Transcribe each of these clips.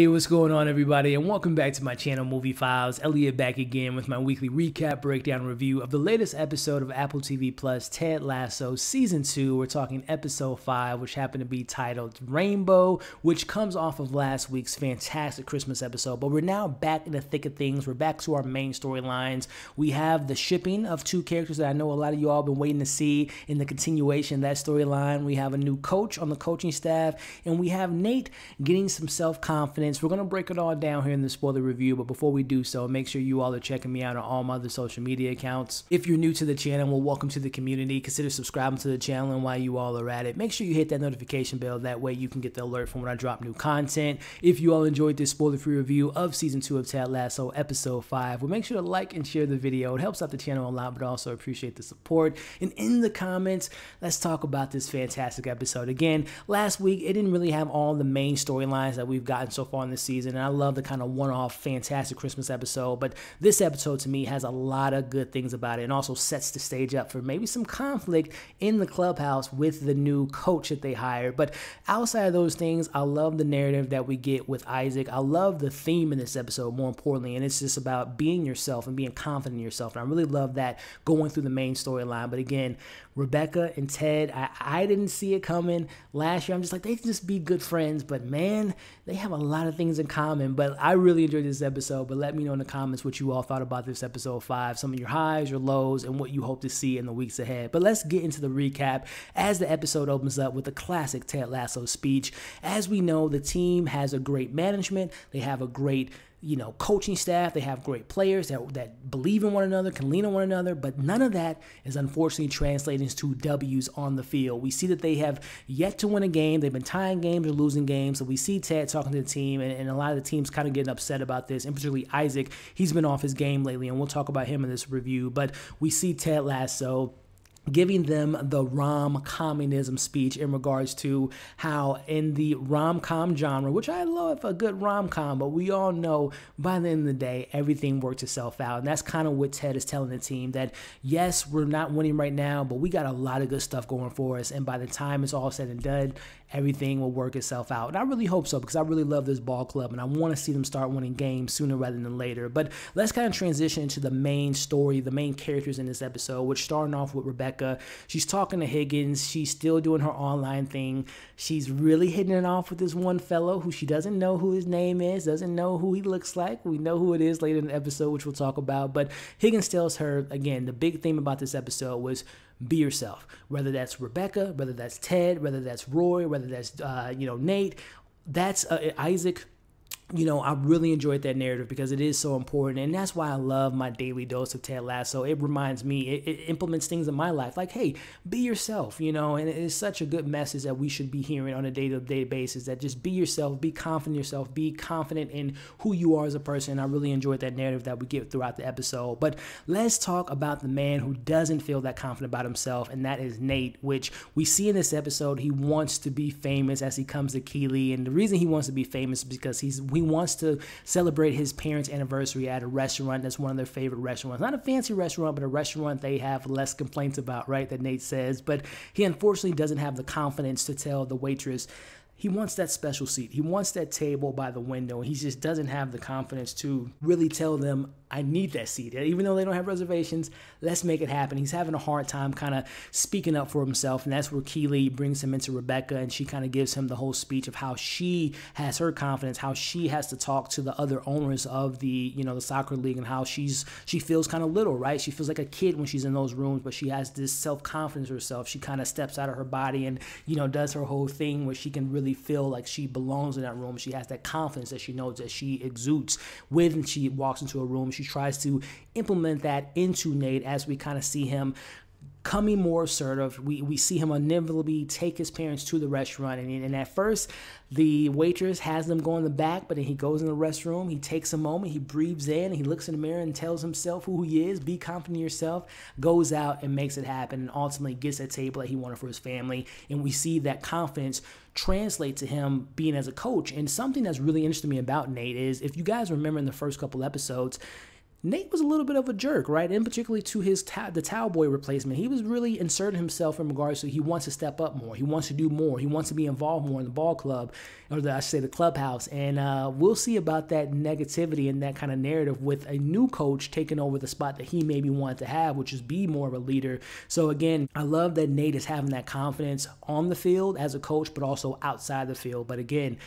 Hey, what's going on, everybody, and welcome back to my channel, Movie Files. Elliot back again with my weekly recap, breakdown, review of the latest episode of Apple TV Plus, Ted Lasso Season 2. We're talking episode 5, which happened to be titled Rainbow, which comes off of last week's fantastic Christmas episode. But we're now back in the thick of things. We're back to our main storylines. We have the shipping of two characters that I know a lot of you all have been waiting to see in the continuation of that storyline. We have a new coach on the coaching staff, and we have Nate getting some self confidence We're going to break it all down here in the spoiler review, but before we do so, make sure you all are checking me out on all my other social media accounts. If you're new to the channel, well, welcome to the community. Consider subscribing to the channel, and while you all are at it, make sure you hit that notification bell. That way you can get the alert from when I drop new content. If you all enjoyed this spoiler-free review of Season 2 of Ted Lasso, Episode 5, well, make sure to like and share the video. It helps out the channel a lot, but also appreciate the support. And in the comments, let's talk about this fantastic episode. Again, last week, it didn't really have all the main storylines that we've gotten so far in this season. And I love the kind of one off fantastic Christmas episode. But this episode to me has a lot of good things about it and also sets the stage up for maybe some conflict in the clubhouse with the new coach that they hired. But outside of those things, I love the narrative that we get with Isaac. I love the theme in this episode, more importantly. And it's just about being yourself and being confident in yourself. And I really love that going through the main storyline. But again, Rebecca and Ted, I, I didn't see it coming last year. I'm just like, they just be good friends. But man, they have a lot of things in common. But I really enjoyed this episode. But let me know in the comments what you all thought about this episode five, some of your highs, your lows, and what you hope to see in the weeks ahead. But let's get into the recap as the episode opens up with the classic Ted Lasso speech. As we know, the team has a great management, they have a great you know, coaching staff. They have great players that, that believe in one another, can lean on one another, but none of that is unfortunately translating to W's on the field. We see that they have yet to win a game. They've been tying games or losing games. So we see Ted talking to the team, and, and a lot of the teams kind of getting upset about this, and particularly Isaac. He's been off his game lately, and we'll talk about him in this review. But we see Ted Lasso giving them the rom communism speech in regards to how in the rom com genre, which I love a good rom com, but we all know by the end of the day, everything works itself out. And that's kind of what Ted is telling the team that yes, we're not winning right now, but we got a lot of good stuff going for us. And by the time it's all said and done, everything will work itself out. And I really hope so because I really love this ball club and I want to see them start winning games sooner rather than later. But let's kind of transition into the main story, the main characters in this episode, which starting off with Rebecca. She's talking to Higgins. She's still doing her online thing. She's really hitting it off with this one fellow who she doesn't know who his name is, doesn't know who he looks like. We know who it is later in the episode, which we'll talk about. But Higgins tells her, again, the big theme about this episode was be yourself. Whether that's Rebecca, whether that's Ted, whether that's Roy, whether that's, uh, you know, Nate, that's uh, Isaac you know, I really enjoyed that narrative because it is so important. And that's why I love my daily dose of Ted Lasso. It reminds me, it, it, implements things in my life like, hey, be yourself, you know, and it is such a good message that we should be hearing on a day to day basis that just be yourself, be confident yourself, be confident in who you are as a person. I really enjoyed that narrative that we get throughout the episode. But let's talk about the man who doesn't feel that confident about himself, and that is Nate, which we see in this episode. He wants to be famous as he comes to Keeley. And the reason he wants to be famous is because he's, he wants to celebrate his parents' anniversary at a restaurant that's one of their favorite restaurants. Not a fancy restaurant, but a restaurant they have less complaints about, right? That Nate says. But he unfortunately doesn't have the confidence to tell the waitress he wants that special seat. He wants that table by the window. He just doesn't have the confidence to really tell them, I need that seat. Even though they don't have reservations, let's make it happen. He's having a hard time kind of speaking up for himself. And that's where Keeley brings him into Rebecca and she kind of gives him the whole speech of how she has her confidence, how she has to talk to the other owners of the, you know, the soccer league and how she's she feels kind of little, right? She feels like a kid when she's in those rooms, but she has this self-confidence herself. She kind of steps out of her body and, you know, does her whole thing where she can really feel like she belongs in that room. She has that confidence that she knows that she exudes when she walks into a room. She tries to implement that into Nate as we kind of see him coming more assertive. We, we see him inevitably take his parents to the restaurant. And, and at first, the waitress has them go in the back, but then he goes in the restroom. He takes a moment, he breathes in, he looks in the mirror and tells himself who he is. Be confident in yourself. Goes out and makes it happen, and ultimately gets that table that he wanted for his family. And we see that confidence translate to him being as a coach. And something that's really interesting to me about Nate is if you guys remember in the first couple episodes, Nate was a little bit of a jerk, right? And particularly to his ta- the towel boy replacement. He was really inserting himself in regards to he wants to step up more. He wants to do more. He wants to be involved more in the ball club, or the, I should say the clubhouse. And uh, we'll see about that negativity and that kind of narrative with a new coach taking over the spot that he maybe wanted to have, which is be more of a leader. So again, I love that Nate is having that confidence on the field as a coach, but also outside the field. But again,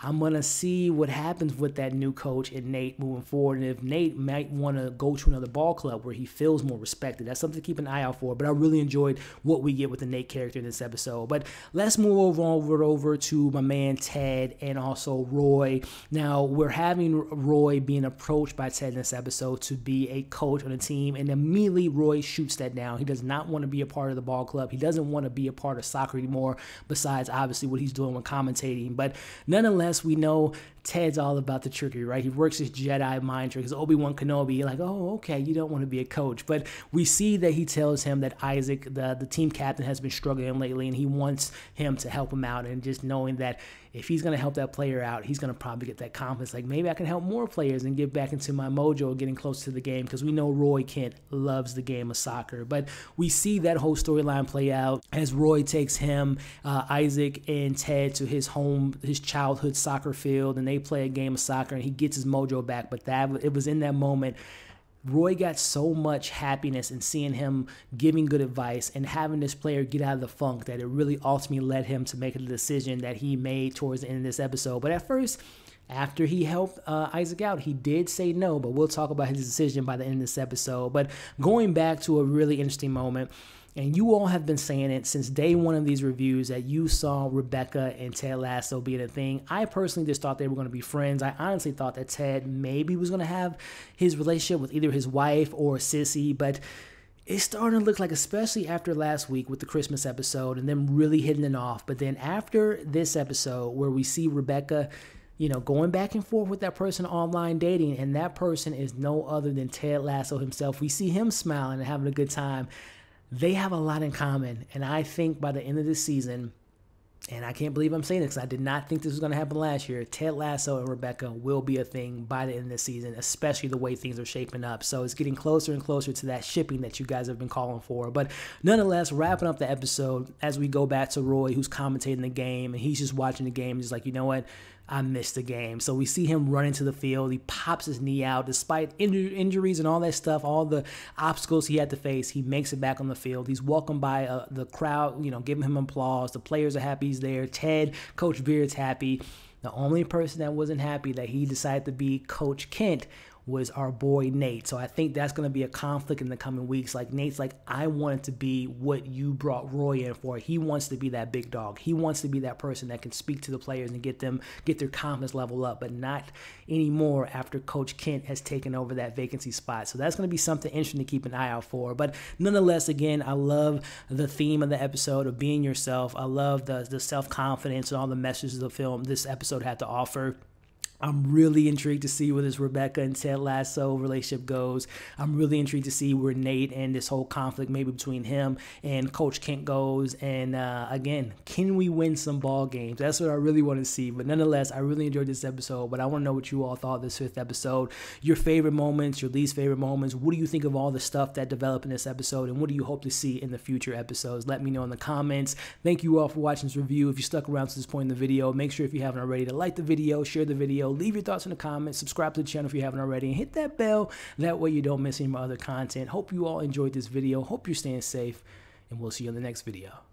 I'm going to see what happens with that new coach and Nate moving forward. And if Nate might want to go to another ball club where he feels more respected, that's something to keep an eye out for. But I really enjoyed what we get with the Nate character in this episode. But let's move over, over, over to my man Ted and also Roy. Now, we're having Roy being approached by Ted in this episode to be a coach on the team. And immediately Roy shoots that down. He does not want to be a part of the ball club. He doesn't want to be a part of soccer anymore, besides obviously what he's doing with commentating. But nonetheless, we know Ted's all about the trickery, right? He works his Jedi mind tricks. Obi Wan Kenobi, like, oh, okay, you don't want to be a coach. But we see that he tells him that Isaac, the, the team captain, has been struggling lately and he wants him to help him out. And just knowing that if he's going to help that player out, he's going to probably get that confidence. Like maybe I can help more players and get back into my mojo getting close to the game because we know Roy Kent loves the game of soccer. But we see that whole storyline play out as Roy takes him, uh, Isaac, and Ted to his home, his childhood soccer field, and they play a game of soccer and he gets his mojo back. But that it was in that moment Roy got so much happiness in seeing him giving good advice and having this player get out of the funk that it really ultimately led him to make the decision that he made towards the end of this episode. But at first, after he helped uh, Isaac out, he did say no, but we'll talk about his decision by the end of this episode. But going back to a really interesting moment, and you all have been saying it since day one of these reviews that you saw Rebecca and Ted Lasso being a thing. I personally just thought they were going to be friends. I honestly thought that Ted maybe was going to have his relationship with either his wife or Sassy, but it's starting to look like, especially after last week with the Christmas episode and them really hitting it off. But then after this episode, where we see Rebecca, you know, going back and forth with that person online dating, and that person is no other than Ted Lasso himself, we see him smiling and having a good time they have a lot in common. And I think by the end of this season, and I can't believe I'm saying this I did not think this was going to happen last year. Ted Lasso and Rebecca will be a thing by the end of the season, especially the way things are shaping up. So it's getting closer and closer to that shipping that you guys have been calling for. But nonetheless, wrapping up the episode as we go back to Roy, who's commentating the game, and he's just watching the game. He's like, you know what? I missed the game. So we see him run into the field. He pops his knee out despite injuries and all that stuff, all the obstacles he had to face. He makes it back on the field. He's welcomed by uh, the crowd, you know, giving him applause. The players are happy he's there. Ted, Coach Beard's happy. The only person that wasn't happy that he decided to be Coach Kent was our boy Nate. So I think that's going to be a conflict in the coming weeks. Like Nate's like, I wanted to be what you brought Roy in for. He wants to be that big dog. He wants to be that person that can speak to the players and get them get their confidence level up, but not anymore after Coach Kent has taken over that vacancy spot. So that's going to be something interesting to keep an eye out for. But nonetheless, again, I love the theme of the episode of being yourself. I love the the self confidence and all the messages the film this episode had to offer. I'm really intrigued to see where this Rebecca and Ted Lasso relationship goes. I'm really intrigued to see where Nate and this whole conflict, maybe between him and Coach Kent, goes. And uh, again, can we win some ball games? That's what I really want to see. But nonetheless, I really enjoyed this episode. But I want to know what you all thought of this fifth episode. Your favorite moments, your least favorite moments. What do you think of all the stuff that developed in this episode? And what do you hope to see in the future episodes? Let me know in the comments. Thank you all for watching this review. If you stuck around to this point in the video, make sure if you haven't already to like the video, share the Leave your thoughts in the comments. Subscribe to the channel if you haven't already. And hit that bell. That way you don't miss any of my other content. Hope you all enjoyed this video. Hope you're staying safe. And we'll see you in the next video.